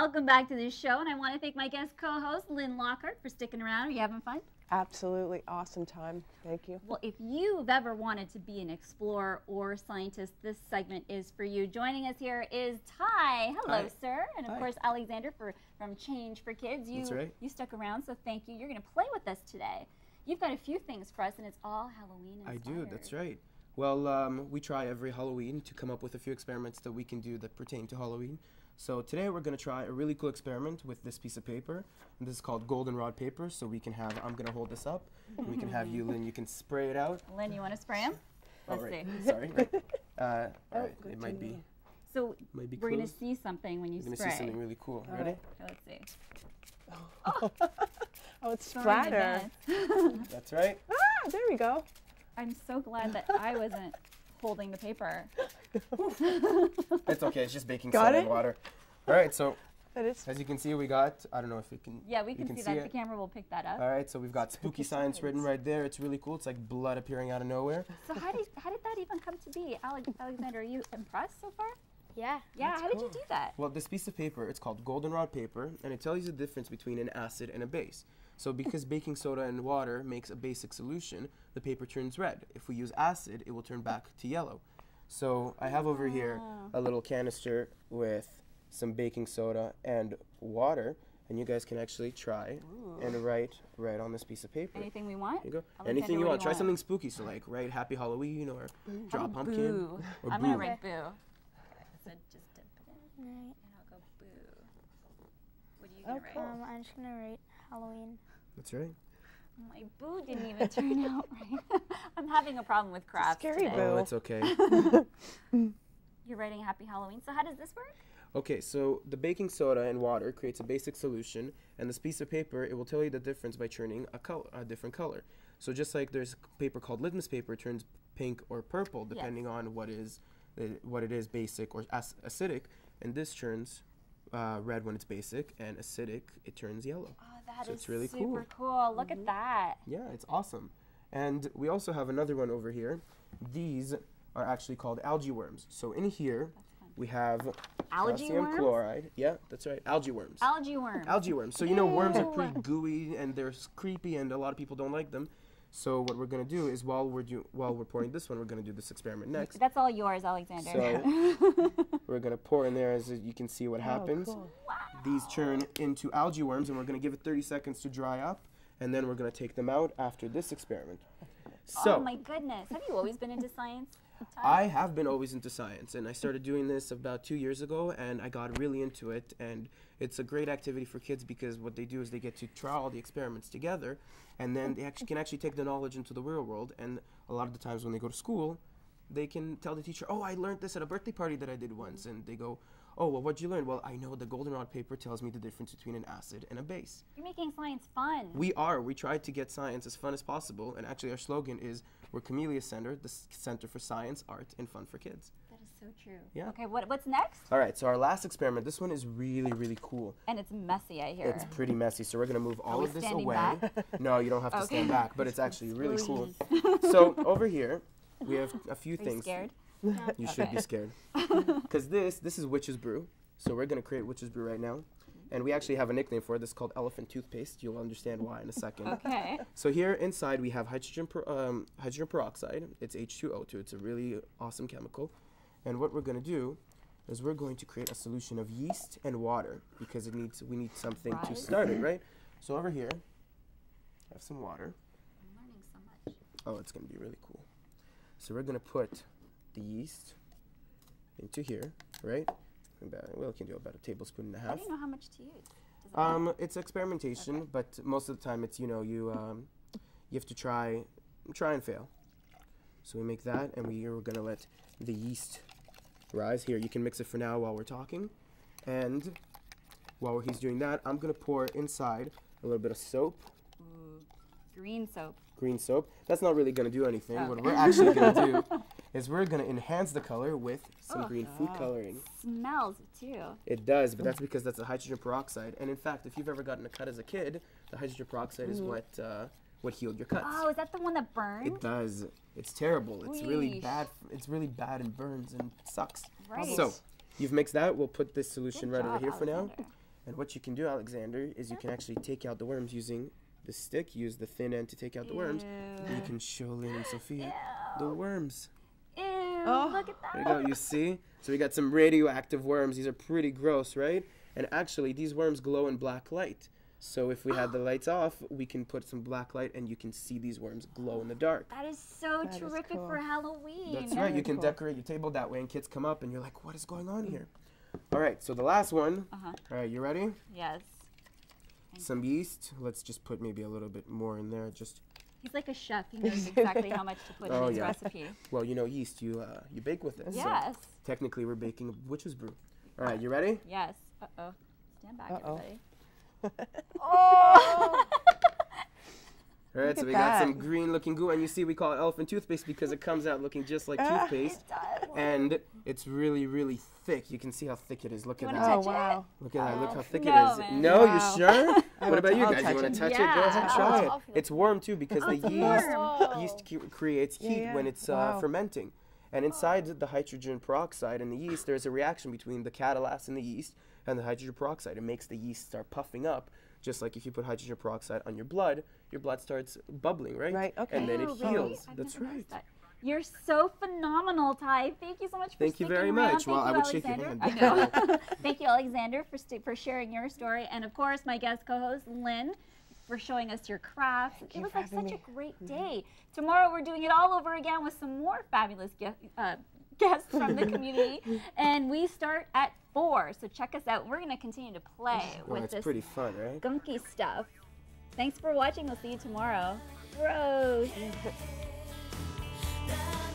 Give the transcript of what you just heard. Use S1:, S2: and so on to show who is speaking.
S1: welcome back to the show. And I want to thank my guest co host, Lynn Lockhart, for sticking around. Are you having fun?
S2: Absolutely awesome time. Thank you.
S1: Well, if you've ever wanted to be an explorer or scientist, this segment is for you. Joining us here is Ty. Hello,
S3: Hi.
S1: sir. And of
S3: Hi.
S1: course, Alexander for, from Change for Kids. You,
S3: That's right.
S1: you stuck around, so thank you. You're going to play with us today. You've got a few things for us, and it's all Halloween
S3: I do, that's right. Well, um, we try every Halloween to come up with a few experiments that we can do that pertain to Halloween. So today we're going to try a really cool experiment with this piece of paper. And this is called goldenrod paper. So we can have, I'm going to hold this up. and we can have you, Lynn, you can spray it out.
S1: Lynn, you want to spray him?
S3: Oh,
S1: Let's
S3: right.
S1: see.
S3: Sorry. Right. Uh, all
S2: Oh,
S3: right. It might be.
S1: So
S3: might be
S1: we're going to see something when you
S3: You're going to
S1: spray.
S3: see something really cool.
S2: All
S3: Ready?
S2: right.
S1: Let's see.
S2: Oh, it's
S1: Sorry
S2: splatter.
S3: That's right.
S2: Ah, there we go.
S1: I'm so glad that I wasn't holding the paper.
S3: It's okay. It's just baking
S2: Got
S3: soda
S2: it?
S3: and water. All right. So
S2: That is.
S3: as you can see, we got, I don't know if you can.
S1: Yeah, we can,
S3: can
S1: see,
S3: see
S1: that.
S3: it.
S1: The camera will pick that up.
S3: All right, so we've got spooky science written right there. It's really cool. It's like blood appearing out of nowhere.
S1: So how did how did that even come to be, Alex, Alexander? Are you impressed so far?
S4: Yeah.
S1: Yeah.
S3: That's
S1: how did you do that?
S3: Well, this piece of paper, it's called goldenrod paper, and it tells you the difference between an acid and a base. So because baking soda and water makes a basic solution, the paper turns red. If we use acid, it will turn back to yellow. So I have over here a little canister with some baking soda and water, and you guys can actually try and write right on this piece of paper.
S1: Anything we want?
S3: Here you go.
S1: Alexander,
S3: Anything you
S1: what do
S3: want. Try
S1: want?
S3: something spooky. So like write Happy Halloween or draw a pumpkin.
S1: Boo.
S3: Or
S1: I'm gonna write boo. So just dip it in,
S4: Right.
S1: and I'll go boo. What are you gonna
S2: Oh,
S1: write?
S2: cool.
S4: Um, I'm just gonna write Halloween.
S3: That's right.
S1: My boo didn't even turn out right. I'm having a problem with crafts
S2: scary
S1: today.
S2: boo.
S3: Oh, it's okay.
S1: You're writing Happy Halloween. So how does this work?
S3: Okay, so the baking soda and water creates a basic solution, and this piece of paper it will tell you the difference by turning a color, a different color. So just like there's paper called litmus paper it turns pink or purple depending on what is uh, what it is basic or ac- acidic, and this turns uh, red when it's basic, and acidic it turns yellow.
S1: Oh, that is
S3: So it's really cool.
S1: super cool. Look at mm-hmm. that.
S3: Yeah, it's awesome. And we also have another one over here. These are actually called algae worms. So in here we have
S1: Algae
S3: calcium
S1: worms?
S3: chloride. Yeah, that's right. Algae worms.
S1: Algae worms.
S3: algae worms. So you know worms are pretty gooey and they're creepy and a lot of people don't like them. So what we're gonna do is while we're do while we're pouring this one, we're gonna do this experiment next.
S1: That's all yours, Alexander.
S3: So we're gonna pour in there as you can see what oh, happens.
S2: Oh, cool.
S3: These turn into algae worms, and we're gonna give it 30 seconds to dry up, and then we're gonna take them out after this experiment. So
S1: oh my goodness. Have you always been into science?
S3: I have been always into science, and I started doing this about two years ago, and I got really into it. And it's a great activity for kids because what they do is they get to try all the experiments together, and then they actually can actually take the knowledge into the real world. And a lot of the times when they go to school, they can tell the teacher, "Oh, I learned this at a birthday party that I did once," and they go, "Oh, well, what'd you learn?" Well, I know the goldenrod paper tells me the difference between an acid and a base.
S1: You're making science fun.
S3: We are. We try to get science as fun as possible, and actually, our slogan is "We're Chamelea Center, the Center for Science, Art, and Fun for Kids."
S1: that is so true.
S3: Yeah.
S1: Okay, what, what's next?
S3: All right, so our last experiment, this one is really, really cool.
S1: And it's messy, I hear.
S3: It's pretty messy, so we're gonna move all of this away. No, you don't have to
S1: Okay.
S3: stand back, but it's actually really cool. so over here, we have a few
S1: Are you
S3: things.
S1: scared?
S3: You should be scared. Because this, this is witch's brew. So we're gonna create witch's brew right now. And we actually have a nickname for it. This is called elephant toothpaste. You'll understand why in a second.
S1: Okay.
S3: So here inside we have hydrogen, per, um, hydrogen peroxide. It's H2O2. It's a really awesome chemical. And what we're going to do is we're going to create a solution of yeast and water because it needs we need something to start it, right? So over here, I have some water.
S1: I'm learning so much.
S3: Oh, it's going to be really cool. So we're going to put the yeast into here, right? About, well, we can do about a tablespoon and a half.
S1: don't know how much to use. It matter?
S3: Um, it's experimentation, but most of the time it's you know you um, you have to try try and fail. So we make that, and we are gonna let the yeast rise. Here, you can mix it for now while we're talking, and while he's doing that, I'm gonna pour inside a little bit of soap,
S1: green soap.
S3: green soap. That's not really gonna do anything.
S1: Oh.
S3: What we're actually gonna do is we're gonna enhance the color with some
S1: Oh.
S3: green food coloring.
S1: Smells too.
S3: It does, but that's because that's a hydrogen peroxide. And in fact, if you've ever gotten a cut as a kid, the hydrogen peroxide is what uh, what healed your cuts.
S1: Oh, is that the one that burns?
S3: It does. It's terrible. It's really bad. It's really bad and burns and sucks.
S1: Right.
S3: So you've mixed that. We'll put this solution
S1: Good
S3: right over
S1: job,
S3: here for now. And what you can do, Alexander, is you can actually take out the worms using the stick. Use the thin end to take out the worms. And you can show Lynn and Sophia the worms.
S1: Ew,
S2: Oh.
S1: look at that.
S3: There you go. You see? So we got some radioactive worms. These are pretty gross, right? And actually, these worms glow in black light. So if we had the lights off, we can put some black light, and you can see these worms glow in the dark.
S1: That is so
S2: That is
S1: terrific
S2: cool.
S1: for Halloween.
S3: That's right. You can
S2: cool.
S3: decorate your table that way, and kids come up, and you're like, "What is going on here?" All right. So the last one.
S1: Uh-huh.
S3: All right. You ready?
S1: Yes.
S3: Some yeast. Let's just put maybe a little bit more in there. Just
S1: He's like a chef. He knows exactly how much to put
S3: Oh,
S1: in his
S3: yeah.
S1: recipe.
S3: well, you know, yeast. You uh, you bake with it. So
S1: Yes.
S3: technically, we're baking a witch's brew. All right. You ready?
S1: Yes. Uh oh. Stand back,
S2: Uh-oh.
S1: everybody. oh!
S3: All right,
S2: Look
S3: so
S2: at
S3: we got some green looking goo, and you see we call it elephant toothpaste because it comes out looking just like toothpaste, and it's really, really thick. You can see how thick it is. Look at
S1: wanna
S3: that.
S1: touch
S2: Oh
S1: it?
S2: wow.
S3: Look at that. Look how thick
S1: No,
S3: it is.
S1: man.
S3: No,
S2: Wow.
S3: you sure? What about you guys? You want to touch it? Go
S1: Yeah.
S3: ahead,
S1: I'll-
S3: try it. It's warm too because the yeast yeast creates heat
S2: yeah.
S3: when it's uh,
S2: Wow.
S3: fermenting. And inside the hydrogen peroxide and the yeast, there's a reaction between the catalase in the yeast and the hydrogen peroxide. It makes the yeast start puffing up, just like if you put hydrogen peroxide on your blood, your blood starts bubbling, right?
S2: Right, okay.
S3: And then it
S1: Ew, really?
S3: heals. That's right.
S1: that. You're so phenomenal, Ty. Thank you so much for
S3: Thank you very
S1: around.
S3: much.
S1: Thank
S3: Well,
S1: you,
S3: I would shake your
S1: Alexander.
S3: hand.
S1: I know. Thank you, Alexander, for sti- for sharing your story, and of course, my guest co-host Lynn for showing us your crafts. it
S2: you
S1: was
S2: for
S1: like such
S2: having
S1: a
S2: me. Mm-hmm.
S1: great day. Tomorrow, we're doing it all over again with some more fabulous guests. Uh, guests from the community and we start at four so check us out we're going to continue to play
S3: Well,
S1: with
S3: it's
S1: this
S3: pretty fun, right?
S1: gunky stuff thanks for watching we'll see you tomorrow gross down.